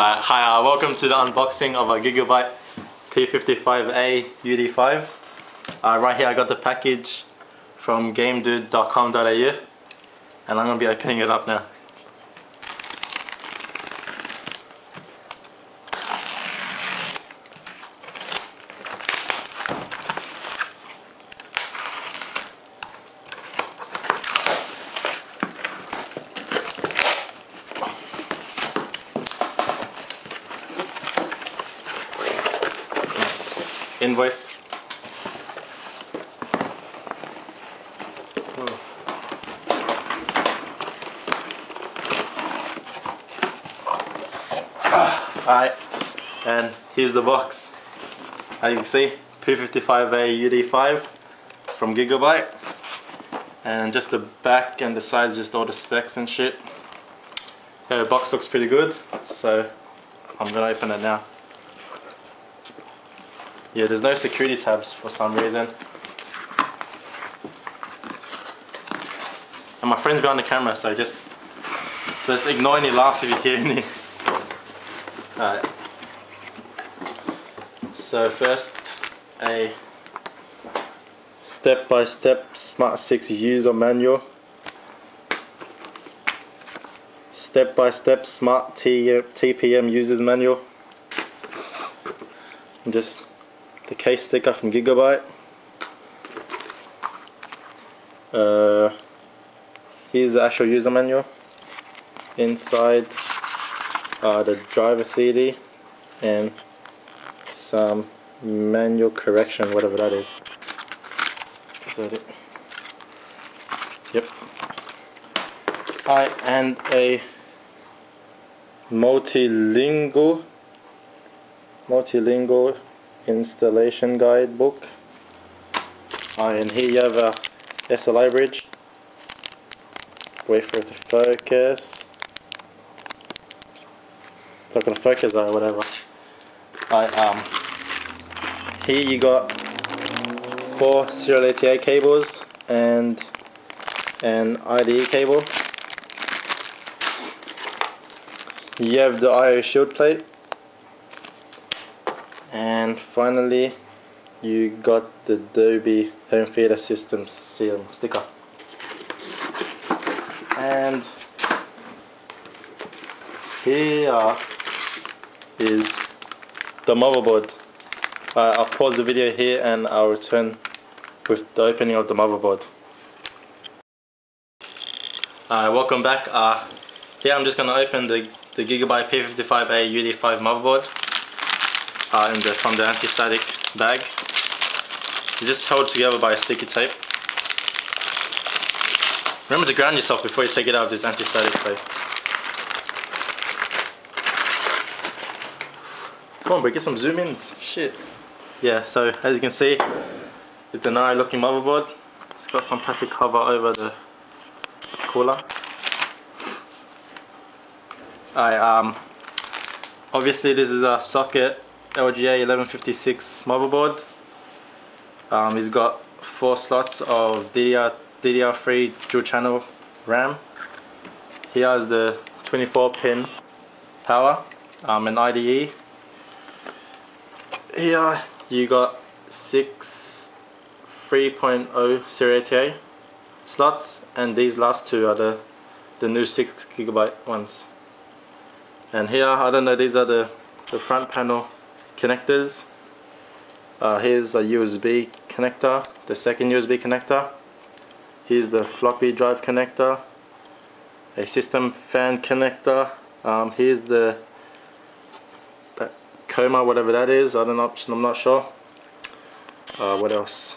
Hi, uh, welcome to the unboxing of a Gigabyte P55A UD5. Uh, right here I got the package from gamedude.com.au and I'm going to be opening it up now. Invoice. Alright, and here's the box. As you can see, P55A UD5 from Gigabyte. And just the back and the sides, just all the specs and shit. The box looks pretty good, so I'm gonna open it now. Yeah, there's no security tabs for some reason. And my friend's behind the camera, so just just ignore any laughs if you hear any. Alright. So first, a step-by-step -step Smart 6 user manual. Step-by-step -step Smart T TPM users manual. And just the case sticker from Gigabyte. Uh, here's the actual user manual. Inside uh, the driver CD and some manual correction, whatever that is. Is that it? Yep. Alright, and a multilingual multilingual installation guidebook. And here you have a SLI bridge wait for it to focus. Not gonna focus or whatever. Alright, um, here you got four serial ATA cables and an IDE cable. You have the IO shield plate and finally you got the Dolby home theater system seal sticker. And here is the motherboard. Uh, I'll pause the video here and I'll return with the opening of the motherboard. Uh, welcome back. Uh, here I'm just going to open the, the Gigabyte P55A UD5 motherboard uh, in the, from the anti-static bag. It's just held together by a sticky tape. Remember to ground yourself before you take it out of this anti-static place. Come on bro, get some zoom ins. Shit. Yeah, so as you can see, it's a nice looking motherboard. It's got some plastic cover over the cooler. Alright, um, obviously this is a socket LGA 1156 motherboard. Um, it's got four slots of DDR, DDR3 dual channel RAM. Here is the 24 pin power um, and IDE. Here you got six 3.0 serial ATA slots and these last two are the, the new 6 gigabyte ones. And here, I don't know, these are the, the front panel connectors. Uh, here's a USB connector, the second USB connector. Here's the floppy drive connector, a system fan connector. Um, here's the that coma, whatever that is. I don't know, I'm not sure. Uh, what else?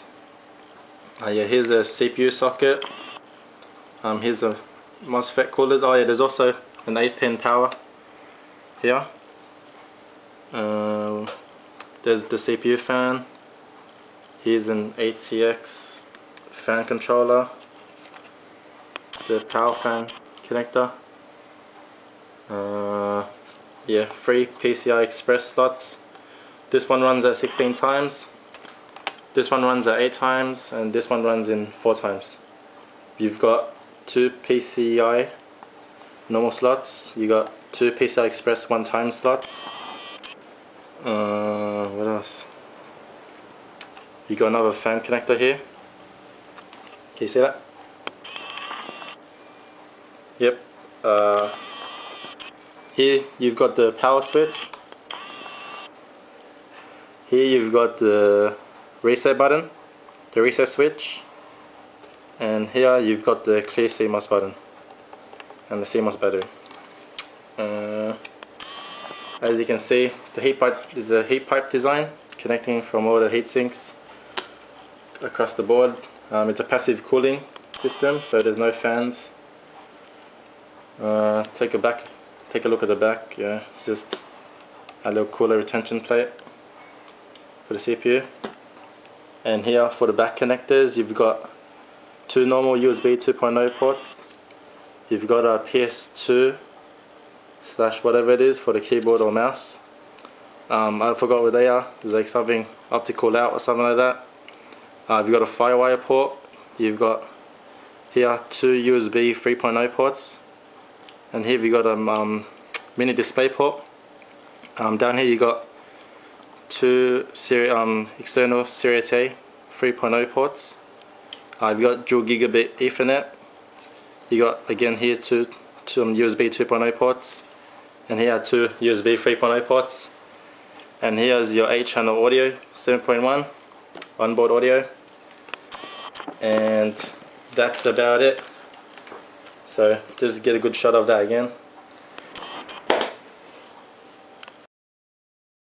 Uh, yeah, here's the CPU socket. Um, here's the MOSFET coolers. Oh yeah, there's also an 8 pin power here. Um, there's the CPU fan. Here's an ATX fan controller. The power fan connector. Uh, yeah, three PCI Express slots. This one runs at 16 times. This one runs at 8 times and this one runs in 4 times. You've got two PCI normal slots. You got two PCI Express one time slots. Uh, what else? You got another fan connector here. Can you see that? Yep. Uh, here you've got the power switch. Here you've got the reset button, the reset switch. And here you've got the clear CMOS button and the CMOS battery. Uh, as you can see, the heat pipe is a heat pipe design connecting from all the heat sinks across the board. Um, it's a passive cooling system, so there's no fans. Uh, take a back, take a look at the back. Yeah, it's just a little cooler retention plate for the CPU. And here for the back connectors, you've got two normal USB 2.0 ports. You've got a PS2 slash whatever it is for the keyboard or mouse. Um, I forgot what they are. It's like something optical out or something like that. Uh, you've got a FireWire port. You've got here two USB 3.0 ports. And here you've got a um, um, mini display port. Um, down here you've got two seri um, external Serial A 3.0 ports. Uh, you've got dual gigabit Ethernet. You got again here two, two um, USB 2.0 ports, and here are two USB 3.0 ports. And here's your 8 channel audio 7.1 onboard audio, and that's about it. So just get a good shot of that again.